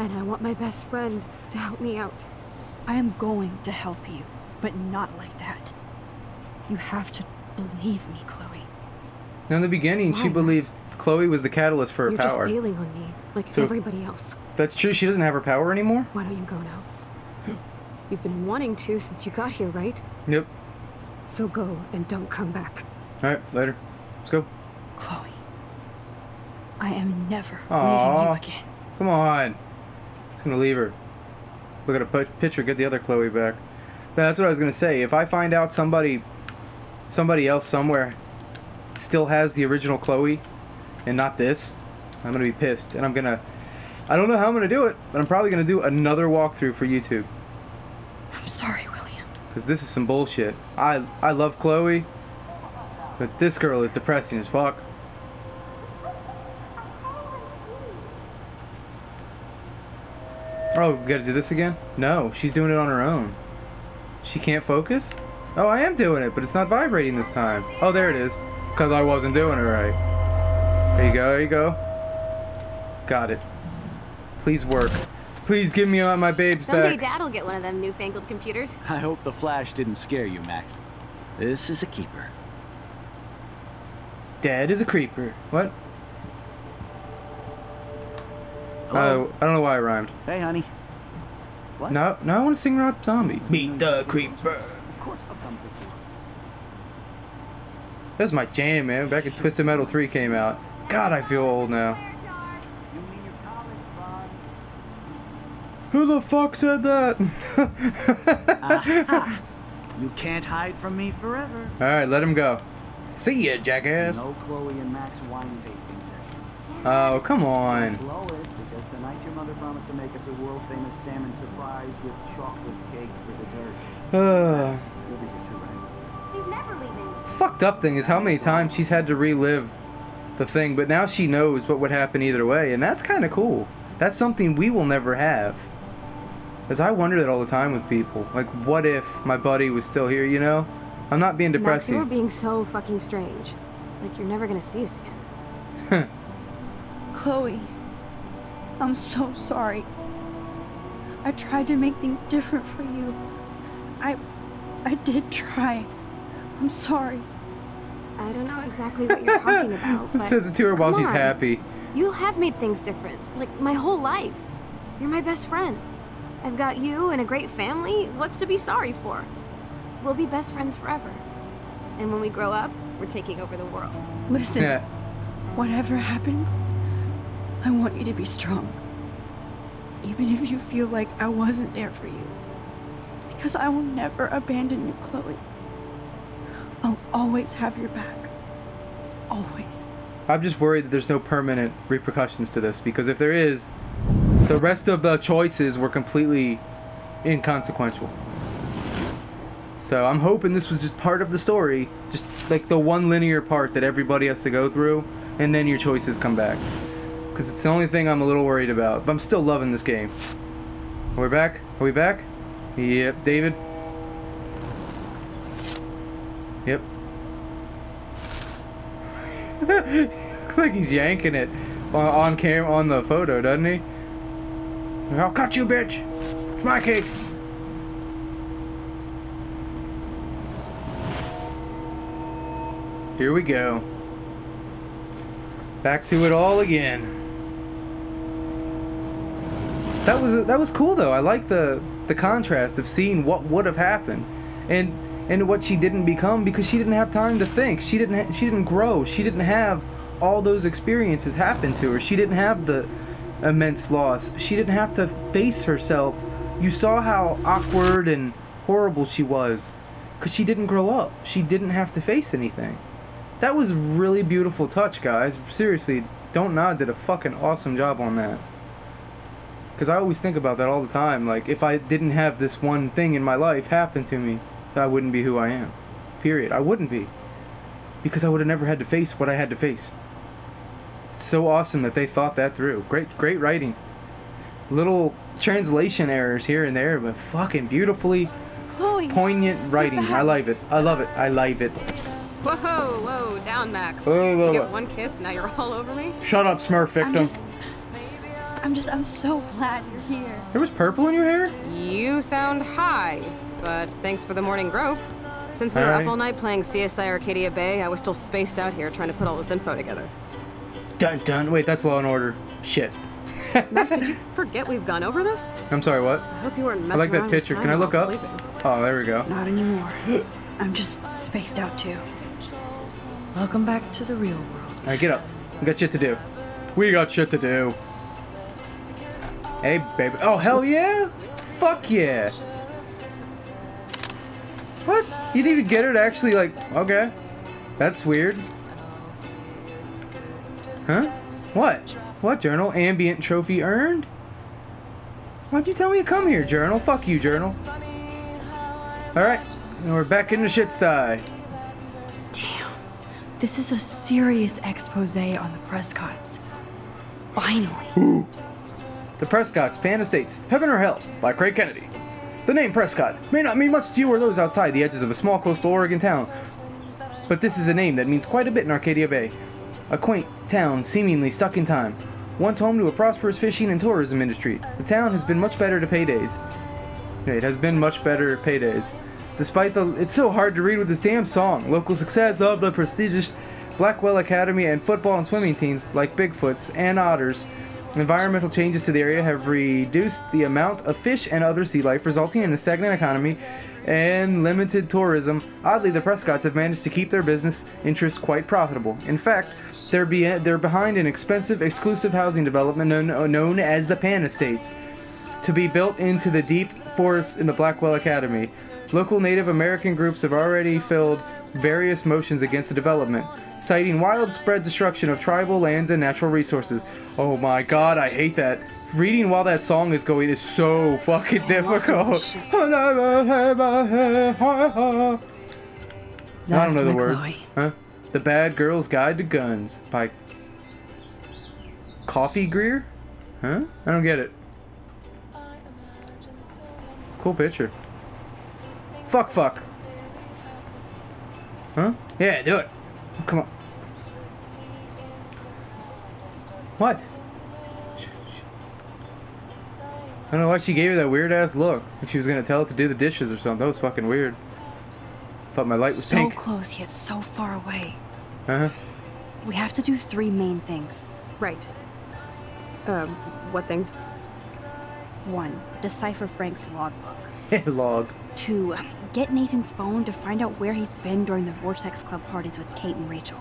And I want my best friend to help me out. I am going to help you, but not like that. You have to believe me, Chloe. Now, in the beginning, she Why, believed Chloe was the catalyst for her You're power. just bailing on me, like So everybody else. That's true. She doesn't have her power anymore. Why don't you go now? You've been wanting to since you got here, right? Yep. So go and don't come back. All right, later. Let's go. Chloe. I am never Aw. leaving you again. Come on. Just gonna leave her. Look at a picture. Get the other Chloe back. That's what I was gonna say. If I find out somebody, somebody else somewhere, still has the original Chloe, and not this, I'm gonna be pissed. And I'm gonna. I don't know how I'm gonna do it, but I'm probably gonna do another walkthrough for YouTube. I'm sorry, William. Cause this is some bullshit. I I love Chloe, but this girl is depressing as fuck. Oh, we gotta do this again? No, she's doing it on her own. She can't focus? Oh, I am doing it, but it's not vibrating this time. Oh, there it is. Cause I wasn't doing it right. There you go, there you go. Got it. Please work. Please give me my babes Someday back. Dad'll get one of them newfangled computers. I hope the flash didn't scare you, Max. This is a keeper. Dad is a creeper. What? Hello? Uh, I don't know why I rhymed. Hey, honey. What? No, no, I want to sing Rob Zombie. Meet the creeper. Of course I'll come with you. That's my jam, man. Back in Twisted Metal 3 came out. God, I feel old now. You mean your college bud? Who the fuck said that? Aha! You can't hide from me forever. Alright, let him go. See ya, jackass. No Chloe and Max wine tasting session. Oh, come on. Blow it, because tonight your mother promised to make us a world famous salmon surprise with chocolate cake for dessert. You'll be here too, right? He's never leaving. fucked up thing is how many times she's had to relive the thing, but now she knows what would happen either way, and that's kind of cool. That's something we will never have. As I wonder that all the time with people. Like, what if my buddy was still here, you know? I'm not being Max, depressing. you're being so fucking strange. Like you're never gonna see us again. Chloe, I'm so sorry. I tried to make things different for you. I I did try. I'm sorry. I don't know exactly what you're talking about, but Says it to her while she's on. happy. You have made things different, like my whole life. You're my best friend. I've got you and a great family. What's to be sorry for? We'll be best friends forever. And when we grow up, we're taking over the world. Listen, Yeah. whatever happens, I want you to be strong. Even if you feel like I wasn't there for you. Because I will never abandon you, Chloe. I'll always have your back. Always. I'm just worried that there's no permanent repercussions to this because if there is, the rest of the choices were completely inconsequential. So I'm hoping this was just part of the story, just like the one linear part that everybody has to go through, and then your choices come back. Because it's the only thing I'm a little worried about. But I'm still loving this game. We're we back? Are we back? Yep, David. Yep. Looks like he's yanking it on, on cam on the photo, doesn't he? I'll cut you, bitch. It's my cake. Here we go. Back to it all again. That was that was cool though. I like the the contrast of seeing what would have happened, and and what she didn't become because she didn't have time to think. She didn't ha- she didn't grow. She didn't have all those experiences happen to her. She didn't have the immense loss. She didn't have to face herself. You saw how awkward and horrible she was because she didn't grow up. She didn't have to face anything. That was really beautiful touch, guys. Seriously, Don't Nod did a fucking awesome job on that. Because I always think about that all the time. Like, if I didn't have this one thing in my life happen to me, I wouldn't be who I am. Period. I wouldn't be. Because I would have never had to face what I had to face. It's so awesome that they thought that through. Great, great writing. Little translation errors here and there, but fucking beautifully Chloe. poignant writing. I love it. I love it. I love it. Whoa, whoa, down, Max. Whoa, whoa, you get one kiss, now you're all over me. Shut up, Smurf I'm victim. Just. I'm just, I'm so glad you're here. There was purple in your hair? You sound high, but thanks for the morning grope. Since we were Alright. up all night playing CSI Arcadia Bay, I was still spaced out here trying to put all this info together. Dun dun. Wait, that's Law and Order. Shit. Max, did you forget we've gone over this? I'm sorry, what? I hope you weren't messing I like that picture. Can I look up? sleeping. Oh, there we go. Not anymore. I'm just spaced out too. Welcome back to the real world. Alright, get up. We got shit to do. We got shit to do. Hey, baby. Oh, hell yeah? Fuck yeah. What? You didn't even get her to actually, like, okay. That's weird. Huh? What? What, Journal? Ambient trophy earned? Why'd you tell me to come here, Journal? Fuck you, Journal. Alright, and we're back in the shit sty. Damn. This is a serious expose on the Prescotts. Finally. The Prescotts, Pan Estates, Heaven or Hell, by Craig Kennedy. The name Prescott may not mean much to you or those outside the edges of a small coastal Oregon town, but this is a name that means quite a bit in Arcadia Bay. A quaint town seemingly stuck in time. Once home to a prosperous fishing and tourism industry, the town has been much better to paydays. It has been much better paydays. Despite the. It's so hard to read with this damn song. Local success of the prestigious Blackwell Academy and football and swimming teams like Bigfoots and Otters. Environmental changes to the area have reduced the amount of fish and other sea life, resulting in a stagnant economy and limited tourism. Oddly, the Prescotts have managed to keep their business interests quite profitable. In fact, they're, be- they're behind an expensive, exclusive housing development known, known as the Pan Estates to be built into the deep forests in the Blackwell Academy. Local Native American groups have already filled various motions against the development, citing widespread destruction of tribal lands and natural resources. Oh my god, I hate that. Reading while that song is going is so fucking difficult. I don't know the words. Huh? The Bad Girl's Guide to Guns by Coffee Greer? Huh? I don't get it. Cool picture. Fuck, fuck. Huh? Yeah, do it. Come on. What? I don't know why she gave her that weird ass look. Like she was gonna tell it to do the dishes or something. That was fucking weird. Thought my light was So pink. close yet so far away. Uh-huh. We have to do three main things. Right. Um, what things? One, decipher Frank's logbook. Log. Two, get Nathan's phone to find out where he's been during the Vortex Club parties with Kate and Rachel.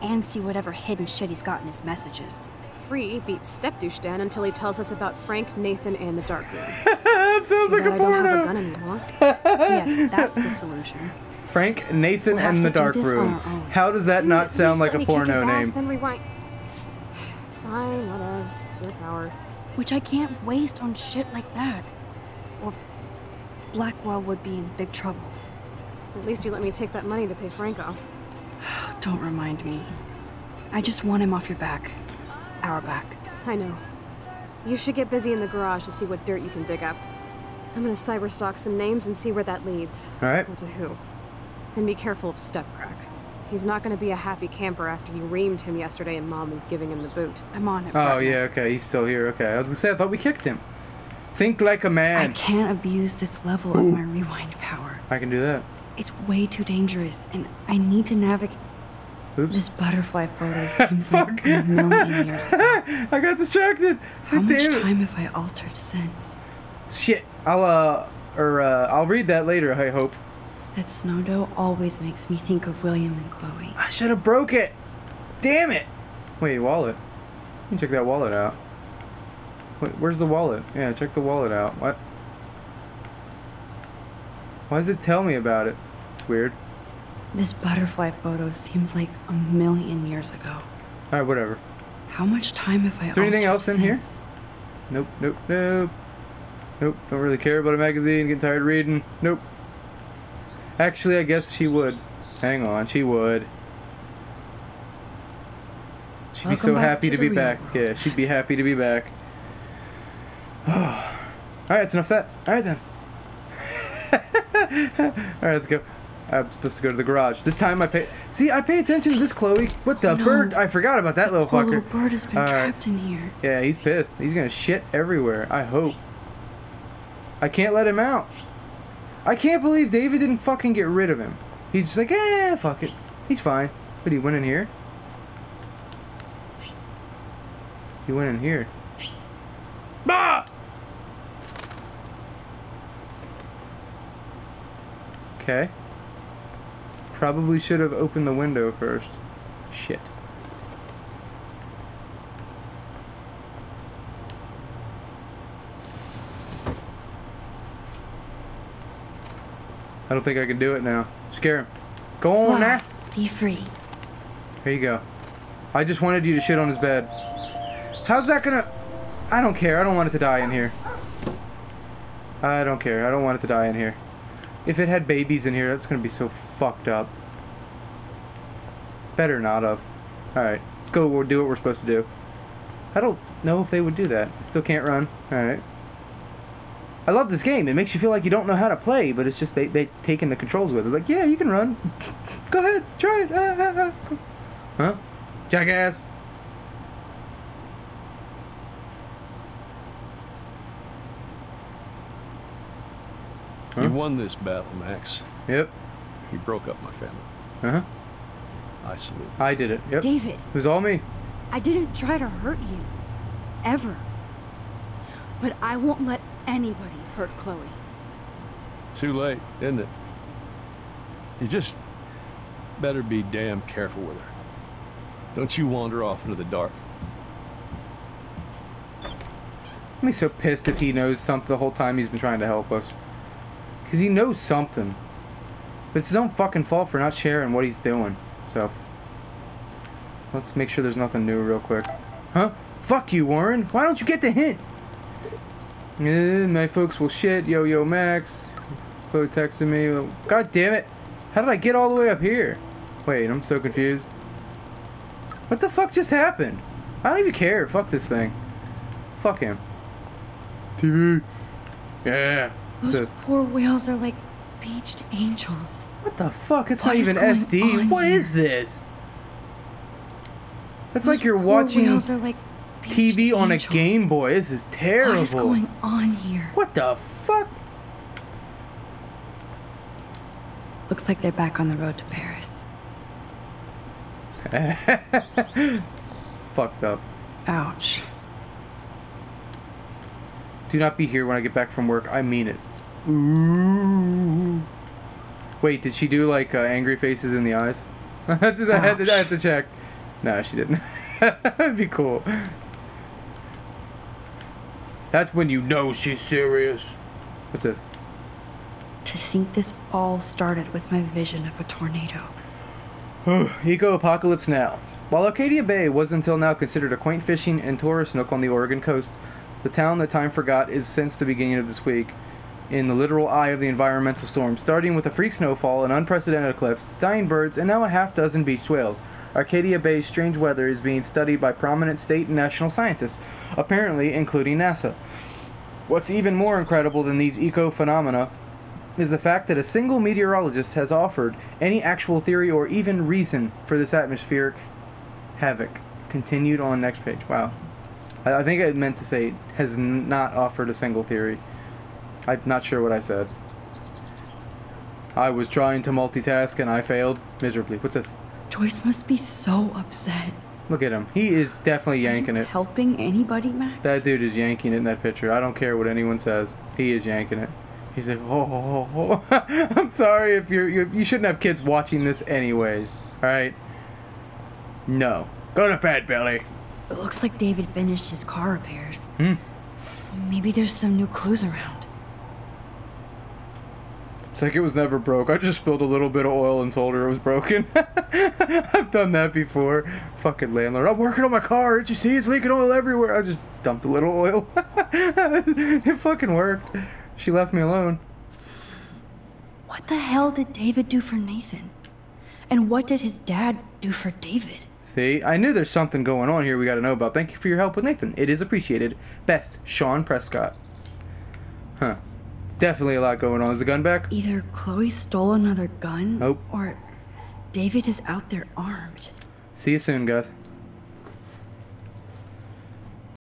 And see whatever hidden shit he's got in his messages. Three, beats Step Douche Dan until he tells us about Frank, Nathan, and the Dark Room. that sounds Too like bad a I don't have a porno. gun anymore. yes, that's the solution. Frank, Nathan, We'll and the Dark Room. How does that Dude, not sound like let a me kick his porno ass, name? Then rewind. Fine, whatevs. It's your power. Which I can't waste on shit like that. Or Blackwell would be in big trouble. At least you let me take that money to pay Frank off. Don't remind me. I just want him off your back. Our back. I know. You should get busy in the garage to see what dirt you can dig up. I'm gonna cyberstalk some names and see where that leads. Alright. Or to who. And be careful of Stepcrack. He's not gonna be a happy camper after you reamed him yesterday and Mom is giving him the boot. I'm on it. Oh, partner. yeah, okay. He's still here. Okay. I was gonna say, I thought we kicked him. Think like a man. I can't abuse this level of my rewind power. I can do that. It's way too dangerous, and I need to navigate. Oops. This butterfly photo seems like a million years ago. I got distracted. How God much it. time have I altered since? Shit. I'll, uh, or, uh, I'll read that later, I hope. That snow dough always makes me think of William and Chloe. I should have broke it. Damn it. Wait, wallet. Let me check that wallet out. Wait, where's the wallet? Yeah, check the wallet out. What? Why does it tell me about it? It's weird. This butterfly photo seems like a million years ago. Alright, whatever. How much time have I Is there anything else in here? Nope, nope, nope. Nope, don't really care about a magazine, getting tired of reading. Nope. Actually, I guess she would. Hang on, she would. She'd be so happy to to be back. world, Yeah, she'd be happy to be back. Alright, that's enough of that. Alright then. Alright, let's go. I'm supposed to go to the garage. This time I pay. See, I pay attention to this, Chloe. What the No. bird? I forgot about that little fucker. little bird has been trapped in here. Yeah, he's pissed. He's gonna shit everywhere. I hope. I can't let him out. I can't believe David didn't fucking get rid of him. He's just like, eh, fuck it. He's fine. But he went in here. He went in here. Okay. Probably should have opened the window first. Shit. I don't think I can do it now. Scare him. Go on now. Be free. Here you go. I just wanted you to shit on his bed. How's that gonna... I don't care. I don't want it to die in here. I don't care. I don't want it to die in here. If it had babies in here, that's gonna be so fucked up. Better not of. Alright. Let's go we'll do what we're supposed to do. I don't know if they would do that. I still can't run. Alright. I love this game. It makes you feel like you don't know how to play, but it's just they, they taking the controls with it. Like, yeah, you can run. Go ahead. Try it. Ah, ah, ah. Huh? Jackass. Huh? You won this battle, Max. Yep. You broke up my family. Uh huh. I salute. I did it. Yep. David, It was all me. I didn't try to hurt you. Ever. But I won't let anybody hurt Chloe. Too late, isn't it? You just better be damn careful with her. Don't you wander off into the dark. I'm so pissed if he knows something the whole time he's been trying to help us. Because he knows something. But it's his own fucking fault for not sharing what he's doing. So, let's make sure there's nothing new real quick. Huh? Fuck you, Warren. Why don't you get the hint? Eh, my folks will shit. Yo, yo, Max. Chloe texted me. God damn it. How did I get all the way up here? Wait, I'm so confused. What the fuck just happened? I don't even care. Fuck this thing. Fuck him. TV. Yeah. Those this? poor whales are like beached angels. What the fuck? It's What not even SD. What here? is this? It's Those like you're watching like TV on a. Game Boy. This is What terrible. is going on here? What the fuck? Looks like they're back on the road to Paris. Fucked up. Ouch. Do not be here when I get back from work. I mean it. Ooh. Wait, did she do like uh, angry faces in the eyes? That's just, I, had to, I had to check. No, she didn't. That'd be cool. That's when you know she's serious. What's this? To think this all started with my vision of a tornado. Eco apocalypse now. While Arcadia Bay was until now considered a quaint fishing and tourist nook on the Oregon coast, the town that time forgot is since the beginning of this week in the literal eye of the environmental storm, starting with a freak snowfall, an unprecedented eclipse, dying birds, and now a half dozen beached whales. Arcadia Bay's strange weather is being studied by prominent state and national scientists, apparently including NASA. What's even more incredible than these eco phenomena is the fact that a single meteorologist has offered any actual theory or even reason for this atmospheric havoc. Continued on next page. Wow. I, think I meant to say has not offered a single theory. I'm not sure what I said. I was trying to multitask and I failed miserably. What's this? Joyce must be so upset. Look at him. He is definitely yanking it. Helping anybody, Max? That dude is yanking it in that picture. I don't care what anyone says. He is yanking it. He's like, oh, oh, oh, oh. I'm sorry if you're, you're you shouldn't have kids watching this anyways. All right. No. Go to bed, Billy. It looks like David finished his car repairs. Hmm. Maybe there's some new clues around. It's like it was never broke. I just spilled a little bit of oil and told her it was broken. I've done that before. Fucking landlord. I'm working on my car. Did you see it's leaking oil everywhere? I just dumped a little oil. it fucking worked. She left me alone. What the hell did David do for Nathan? And what did his dad do for David? See, I knew there's something going on here we got to know about. Thank you for your help with Nathan. It is appreciated. Best, Sean Prescott. Huh. Definitely a lot going on. Is the gun back? Either Chloe stole another gun, Nope. or David is out there armed. See you soon, guys.